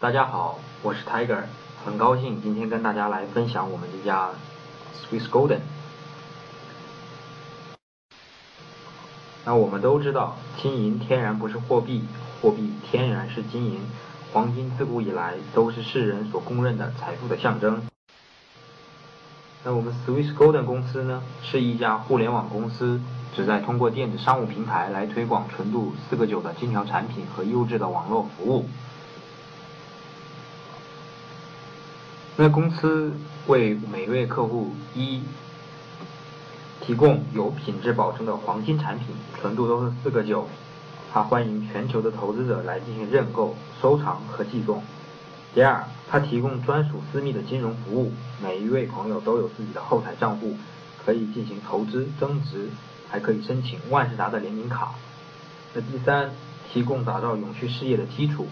大家好，我是 Tiger，很高兴今天跟大家来分享我们这家 Swiss Golden。那我们都知道，金银天然不是货币，货币天然是金银。黄金自古以来都是世人所公认的财富的象征。那我们 Swiss Golden 公司呢，是一家互联网公司，旨在通过电子商务平台来推广纯度四个九的金条产品和优质的网络服务。那公司为每位客户一提供有品质保证的黄金产品，纯度都是四个九。它欢迎全球的投资者来进行认购、收藏和寄送。第二，它提供专属私密的金融服务，每一位朋友都有自己的后台账户，可以进行投资增值，还可以申请万事达的联名卡。那第三，提供打造永续事业的基础，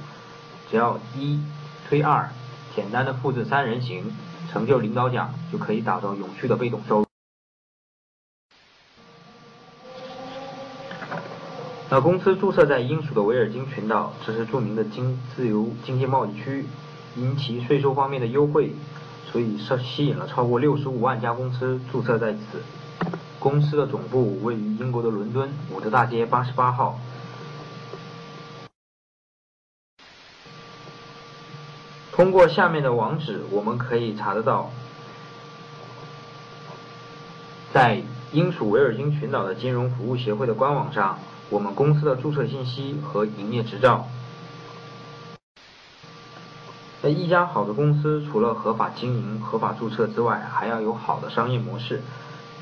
只要一推二，简单的复制三人行，成就领导奖就可以打造永续的被动收入。那公司注册在英属的维尔京群岛，这是著名的经自由经济贸易区，因其税收方面的优惠，所以吸吸引了超过六十五万家公司注册在此。公司的总部位于英国的伦敦伍德大街八十八号。通过下面的网址，我们可以查得到，在英属维尔京群岛的金融服务协会的官网上。我们公司的注册信息和营业执照。那一家好的公司，除了合法经营、合法注册之外，还要有好的商业模式。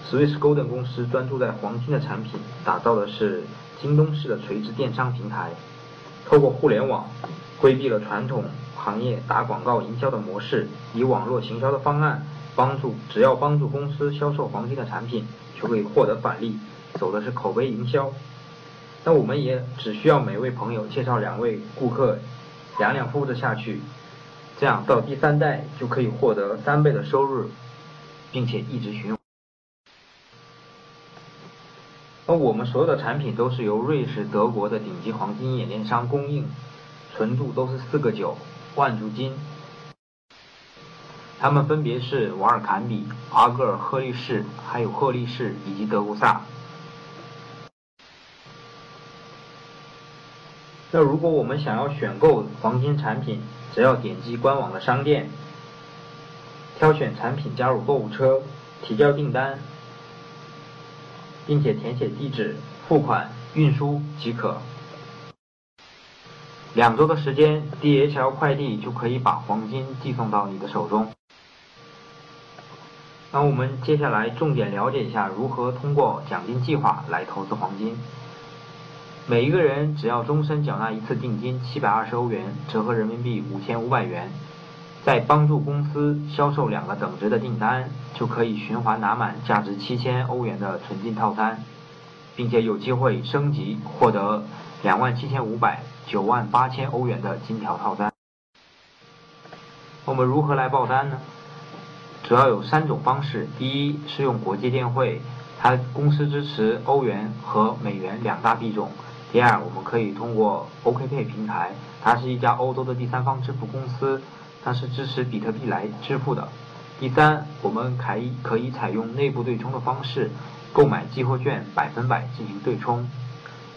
Swiss Golden 公司专注在黄金的产品，打造的是京东式的垂直电商平台。透过互联网，规避了传统行业打广告营销的模式，以网络行销的方案，帮助只要帮助公司销售黄金的产品，就可以获得返利，走的是口碑营销。那我们也只需要每位朋友介绍两位顾客，两两复制下去，这样到第三代就可以获得三倍的收入，并且一直循环。那我们所有的产品都是由瑞士、德国的顶级黄金冶炼商供应，纯度都是四个九万足金，它们分别是瓦尔坎比、阿戈尔赫利士、还有赫利士以及德古萨。那如果我们想要选购黄金产品，只要点击官网的商店，挑选产品加入购物车，提交订单，并且填写地址、付款、运输即可。两周的时间，DHL 快递就可以把黄金寄送到你的手中。那我们接下来重点了解一下如何通过奖金计划来投资黄金。每一个人只要终身缴纳一次定金七百二十欧元，折合人民币五千五百元，再帮助公司销售两个等值的订单，就可以循环拿满价值七千欧元的纯金套餐，并且有机会升级获得两万七千五百、九万八千欧元的金条套餐。我们如何来报单呢？主要有三种方式：第一是用国际电汇，它公司支持欧元和美元两大币种。第二，我们可以通过 OKPay 平台，它是一家欧洲的第三方支付公司，它是支持比特币来支付的。第三，我们可以可以采用内部对冲的方式，购买激活券百分百进行对冲。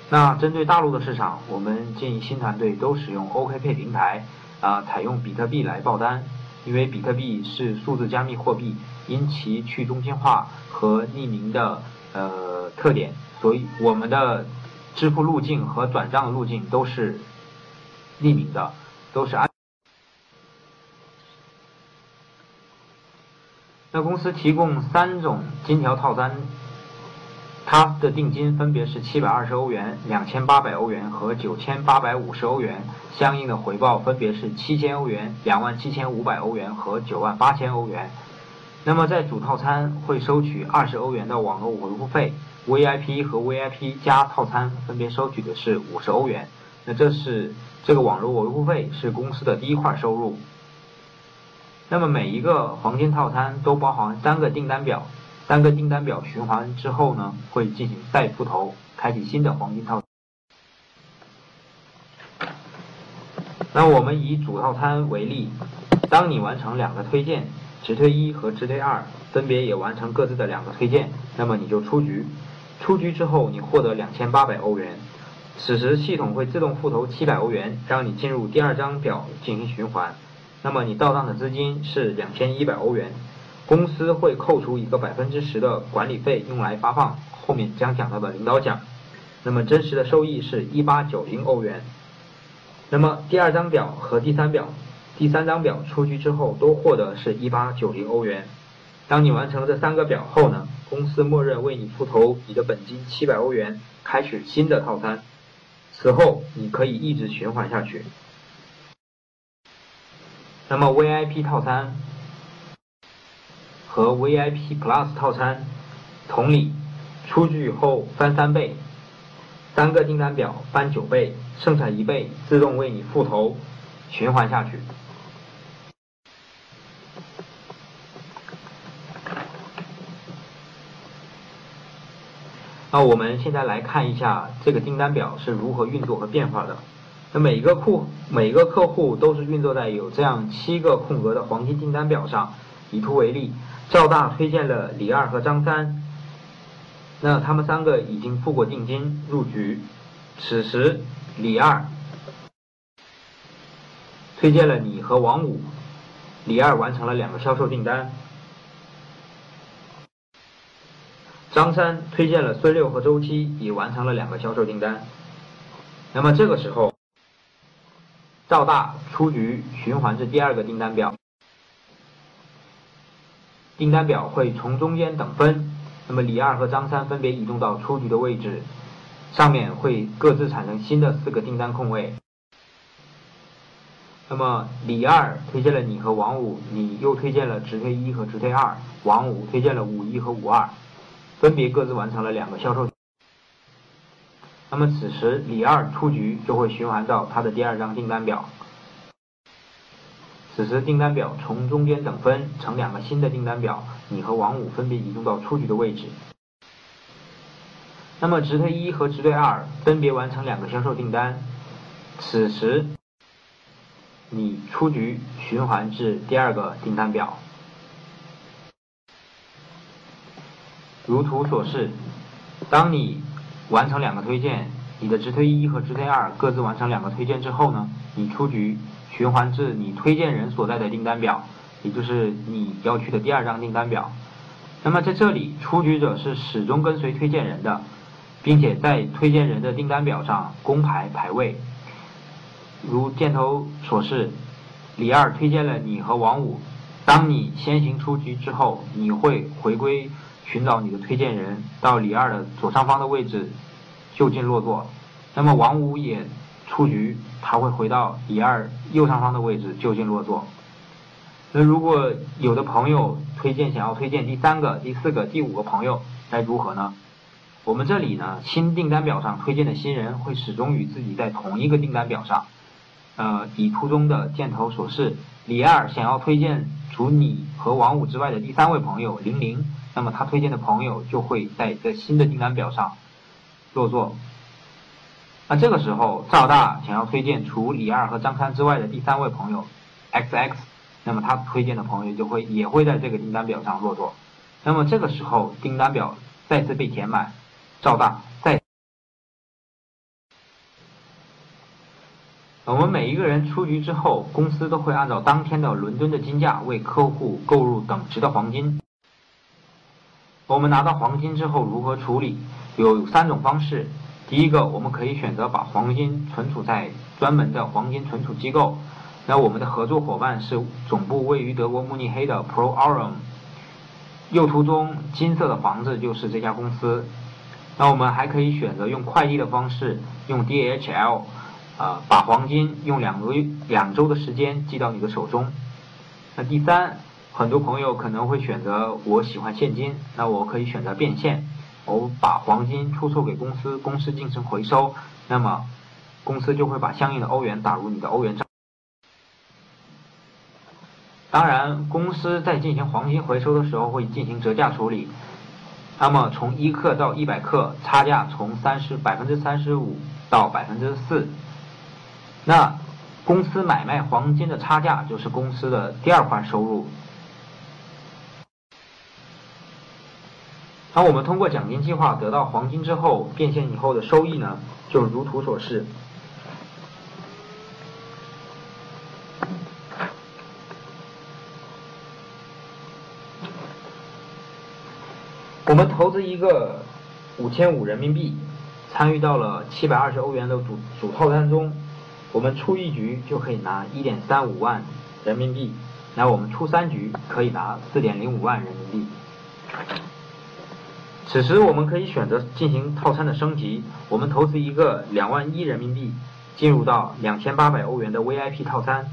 那针对大陆的市场，我们建议新团队都使用 OKP 平台，啊，采用比特币来报单，因为比特币是数字加密货币，因其去中心化和匿名的呃特点，所以我们的。支付路径和转账的路径都是匿名的，都是安。那公司提供三种金条套餐，它的定金分别是七百二十欧元、两千八百欧元和九千八百五十欧元，相应的回报分别是七千欧元、两万七千五百欧元和九万八千欧元。那么在主套餐会收取二十欧元的网络维护费。VIP 和 VIP 加套餐分别收取的是五十欧元，那这是这个网络维护费是公司的第一块收入。那么每一个黄金套餐都包含三个订单表，三个订单表循环之后呢，会进行再复投，开启新的黄金套。那我们以主套餐为例，当你完成两个推荐，直推一和直推二，分别也完成各自的两个推荐，那么你就出局。出局之后，你获得两千八百欧元。此时系统会自动复投七百欧元，让你进入第二张表进行循环。那么你到账的资金是两千一百欧元，公司会扣除一个百分之十的管理费，用来发放后面将讲到的领导奖。那么真实的收益是一八九零欧元。那么第二张表和第三表、第三张表出局之后都获得是一八九零欧元。当你完成这三个表后呢，公司默认为你付投你的本金七百欧元，开始新的套餐。此后，你可以一直循环下去。那么 VIP 套餐和 VIP Plus 套餐，同理，出局以后翻三倍，单个订单表翻九倍，剩下一倍自动为你复投，循环下去。那我们现在来看一下这个订单表是如何运作和变化的。那每一个库每一个客户都是运作在有这样七个空格的黄金订单表上。以图为例，赵大推荐了李二和张三，那他们三个已经付过定金入局。此时李二推荐了你和王五，李二完成了两个销售订单。张三推荐了孙六和周七，已完成了两个销售订单。那么这个时候，赵大出局，循环至第二个订单表，订单表会从中间等分。那么李二和张三分别移动到出局的位置，上面会各自产生新的四个订单空位。那么李二推荐了你和王五，你又推荐了直推一和直推二，王五推荐了五一和五二。分别各自完成了两个销售，那么此时李二出局就会循环到他的第二张订单表，此时订单表从中间等分成两个新的订单表，你和王五分别移动到出局的位置。那么直推一和直推二分别完成两个销售订单，此时你出局循环至第二个订单表。如图所示，当你完成两个推荐，你的直推一和直推二各自完成两个推荐之后呢，你出局，循环至你推荐人所在的订单表，也就是你要去的第二张订单表。那么在这里，出局者是始终跟随推荐人的，并且在推荐人的订单表上公排排位。如箭头所示，李二推荐了你和王五，当你先行出局之后，你会回归。寻找你的推荐人到李二的左上方的位置就近落座，那么王五也出局，他会回到李二右上方的位置就近落座。那如果有的朋友推荐想要推荐第三个、第四个、第五个朋友，该如何呢？我们这里呢，新订单表上推荐的新人会始终与自己在同一个订单表上。呃，以图中的箭头所示，李二想要推荐除你和王五之外的第三位朋友零零。那么他推荐的朋友就会在这新的订单表上落座。那这个时候赵大想要推荐除李二和张三之外的第三位朋友 XX，那么他推荐的朋友就会也会在这个订单表上落座。那么这个时候订单表再次被填满，赵大再。我们每一个人出局之后，公司都会按照当天的伦敦的金价为客户购入等值的黄金。我们拿到黄金之后如何处理？有三种方式。第一个，我们可以选择把黄金存储在专门的黄金存储机构。那我们的合作伙伴是总部位于德国慕尼黑的 ProArum，。右图中金色的房子就是这家公司。那我们还可以选择用快递的方式，用 DHL，啊，把黄金用两个两周的时间寄到你的手中。那第三。很多朋友可能会选择我喜欢现金，那我可以选择变现，我把黄金出售给公司，公司进行回收，那么公司就会把相应的欧元打入你的欧元账。当然，公司在进行黄金回收的时候会进行折价处理，那么从一克到一百克差价从三十百分之三十五到百分之四，那公司买卖黄金的差价就是公司的第二块收入。当我们通过奖金计划得到黄金之后，变现以后的收益呢，就如图所示。我们投资一个五千五人民币，参与到了七百二十欧元的主主套餐中，我们出一局就可以拿一点三五万人民币，那我们出三局可以拿四点零五万人民币。此时我们可以选择进行套餐的升级，我们投资一个两万一人民币，进入到两千八百欧元的 VIP 套餐。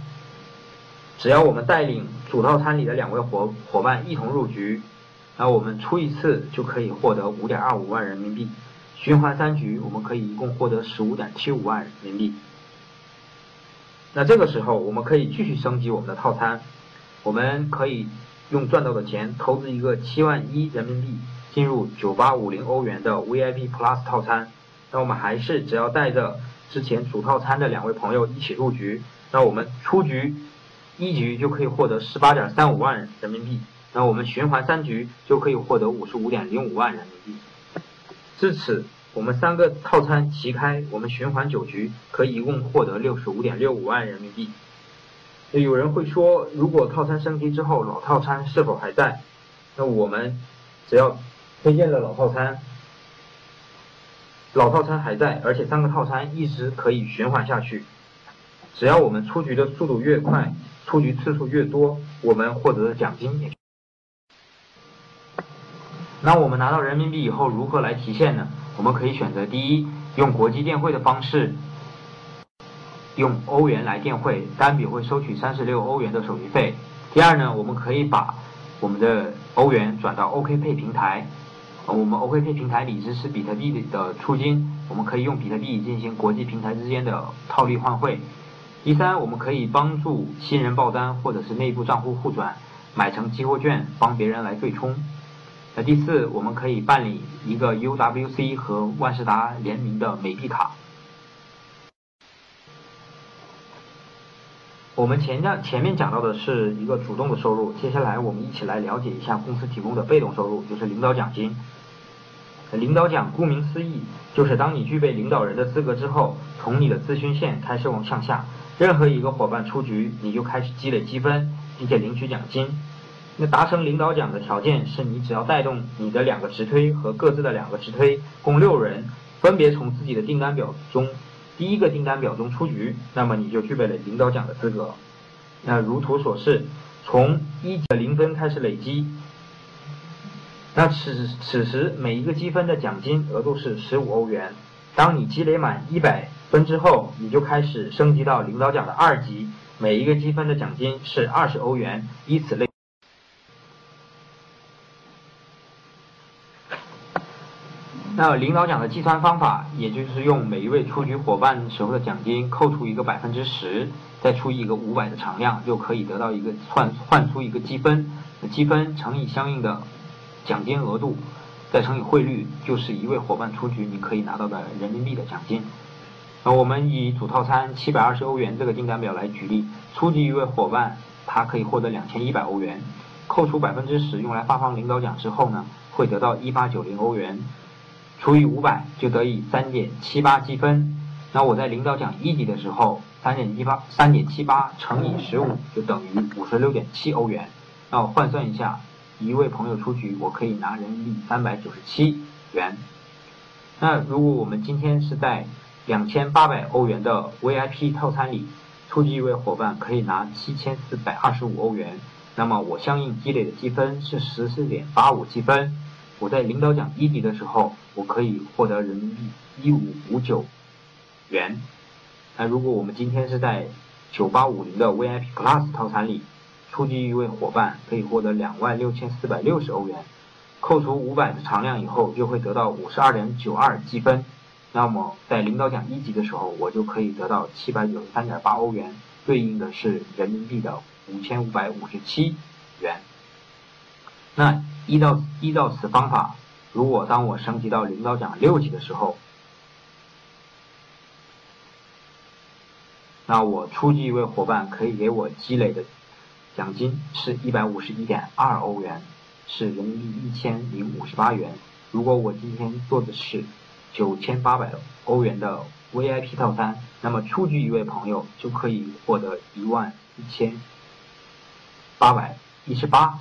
只要我们带领主套餐里的两位伙伙伴一同入局，那我们出一次就可以获得五点二五万人民币，循环三局我们可以一共获得十五点七五万人民币。那这个时候我们可以继续升级我们的套餐，我们可以用赚到的钱投资一个七万一人民币。进入九八五零欧元的 VIP Plus 套餐，那我们还是只要带着之前主套餐的两位朋友一起入局，那我们出局一局就可以获得十八点三五万人民币，那我们循环三局就可以获得五十五点零五万人民币。至此，我们三个套餐齐开，我们循环九局可以一共获得六十五点六五万人民币。那有人会说，如果套餐升级之后，老套餐是否还在？那我们只要推荐的老套餐，老套餐还在，而且三个套餐一直可以循环下去。只要我们出局的速度越快，出局次数越多，我们获得的奖金也。那我们拿到人民币以后如何来提现呢？我们可以选择第一，用国际电汇的方式，用欧元来电汇，单笔会收取三十六欧元的手续费。第二呢，我们可以把我们的欧元转到 OKPay 平台。我们 OKP 平台里支持比特币的出金，我们可以用比特币进行国际平台之间的套利换汇。第三，我们可以帮助新人爆单或者是内部账户互转，买成激活券帮别人来对冲。那第四，我们可以办理一个 UWC 和万事达联名的美币卡。我们前讲前面讲到的是一个主动的收入，接下来我们一起来了解一下公司提供的被动收入，就是领导奖金。领导奖顾名思义，就是当你具备领导人的资格之后，从你的咨询线开始往向下，任何一个伙伴出局，你就开始积累积分，并且领取奖金。那达成领导奖的条件是你只要带动你的两个直推和各自的两个直推，共六人，分别从自己的订单表中第一个订单表中出局，那么你就具备了领导奖的资格。那如图所示，从一的零分开始累积。那此此时每一个积分的奖金额度是十五欧元。当你积累满一百分之后，你就开始升级到领导奖的二级，每一个积分的奖金是二十欧元，以此类。那领导奖的计算方法，也就是用每一位出局伙伴时候的奖金扣除一个百分之十，再除以一个五百的常量，就可以得到一个换换出一个积分，积分乘以相应的。奖金额度再乘以汇率，就是一位伙伴出局你可以拿到的人民币的奖金。那我们以主套餐七百二十欧元这个订单表来举例，初级一位伙伴他可以获得两千一百欧元，扣除百分之十用来发放领导奖之后呢，会得到一八九零欧元，除以五百就得以三点七八积分。那我在领导奖一级的时候，三点一八三点七八乘以十五就等于五十六点七欧元。那我换算一下。一位朋友出局，我可以拿人民币三百九十七元。那如果我们今天是在两千八百欧元的 VIP 套餐里，出局一位伙伴可以拿七千四百二十五欧元，那么我相应积累的积分是十四点八五积分。我在领导奖一级的时候，我可以获得人民币一五五九元。那如果我们今天是在九八五零的 VIP Plus 套餐里，出击一位伙伴可以获得两万六千四百六十欧元，扣除五百的常量以后，就会得到五十二点九二积分。那么在领导奖一级的时候，我就可以得到七百九十三点八欧元，对应的是人民币的五千五百五十七元。那依照依照此方法，如果当我升级到领导奖六级的时候，那我初级一位伙伴可以给我积累的奖金是一百五十一点二欧元，是人民币一千零五十八元。如果我今天做的是九千八百欧元的 VIP 套餐，那么出局一位朋友就可以获得一万一千八百一十八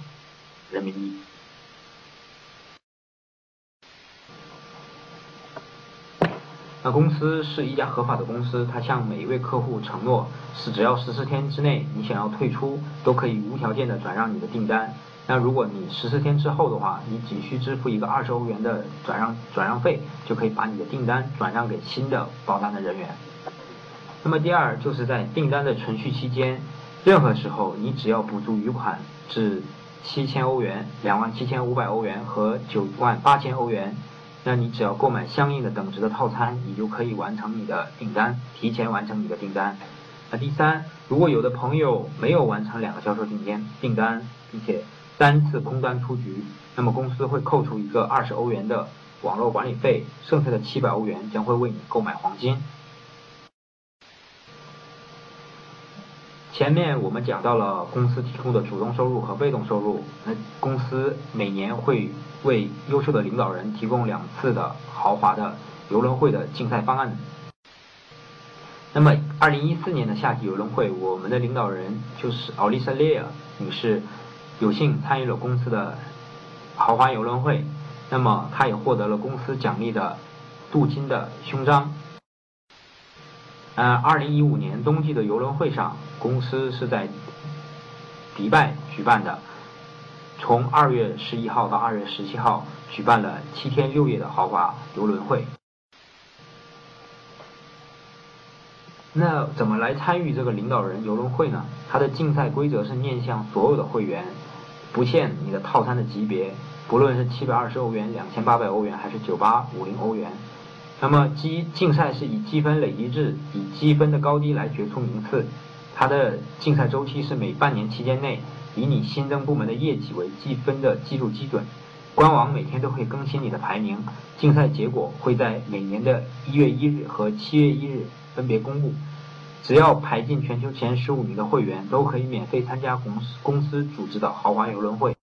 人民币。那公司是一家合法的公司，它向每一位客户承诺，是只要十四天之内你想要退出，都可以无条件的转让你的订单。那如果你十四天之后的话，你仅需支付一个二十欧元的转让转让费，就可以把你的订单转让给新的保单的人员。那么第二就是在订单的存续期间，任何时候你只要补足余款至七千欧元、两万七千五百欧元和九万八千欧元。那你只要购买相应的等值的套餐，你就可以完成你的订单，提前完成你的订单。那第三，如果有的朋友没有完成两个销售订单订单，并且三次空单出局，那么公司会扣除一个二十欧元的网络管理费，剩下的七百欧元将会为你购买黄金。前面我们讲到了公司提供的主动收入和被动收入。那公司每年会为优秀的领导人提供两次的豪华的游轮会的竞赛方案。那么，二零一四年的夏季游轮会，我们的领导人就是奥利莎·列尔女士，有幸参与了公司的豪华游轮会。那么，她也获得了公司奖励的镀金的胸章。呃，二零一五年冬季的游轮会上，公司是在迪拜举办的，从二月十一号到二月十七号，举办了七天六夜的豪华游轮会。那怎么来参与这个领导人游轮会呢？它的竞赛规则是面向所有的会员，不限你的套餐的级别，不论是七百二十欧元、两千八百欧元还是九八五零欧元。那么，积竞赛是以积分累积制，以积分的高低来决出名次。它的竞赛周期是每半年期间内，以你新增部门的业绩为计分的计入基准。官网每天都会更新你的排名，竞赛结果会在每年的一月一日和七月一日分别公布。只要排进全球前十五名的会员，都可以免费参加公司公司组织的豪华游轮会。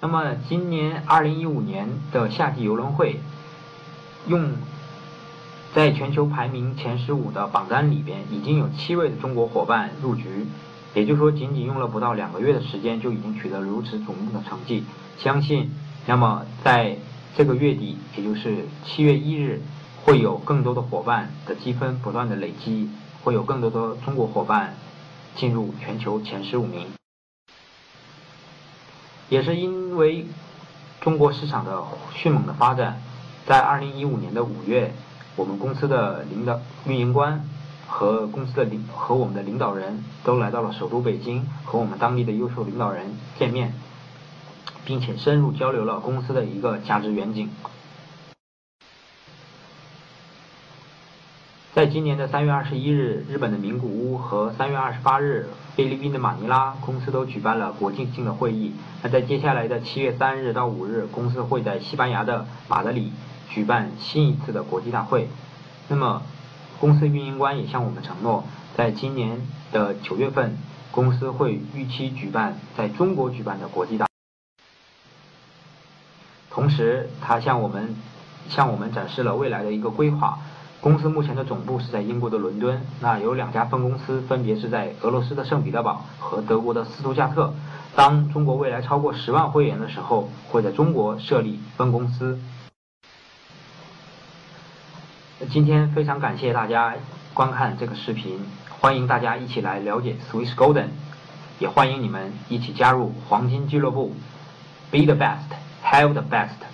那么，今年二零一五年的夏季游轮会。用在全球排名前十五的榜单里边，已经有七位的中国伙伴入局，也就是说，仅仅用了不到两个月的时间，就已经取得如此瞩目的成绩。相信，那么在这个月底，也就是七月一日，会有更多的伙伴的积分不断的累积，会有更多的中国伙伴进入全球前十五名。也是因为中国市场的迅猛的发展。在二零一五年的五月，我们公司的领导、运营官和公司的领和我们的领导人都来到了首都北京，和我们当地的优秀领导人见面，并且深入交流了公司的一个价值远景。在今年的三月二十一日，日本的名古屋和三月二十八日，菲律宾的马尼拉公司都举办了国际性的会议。那在接下来的七月三日到五日，公司会在西班牙的马德里。举办新一次的国际大会，那么公司运营官也向我们承诺，在今年的九月份，公司会预期举办在中国举办的国际大。同时，他向我们向我们展示了未来的一个规划。公司目前的总部是在英国的伦敦，那有两家分公司，分别是在俄罗斯的圣彼得堡和德国的斯图加特。当中国未来超过十万会员的时候，会在中国设立分公司。今天非常感谢大家观看这个视频，欢迎大家一起来了解 Swiss Golden，也欢迎你们一起加入黄金俱乐部，Be the best, have the best。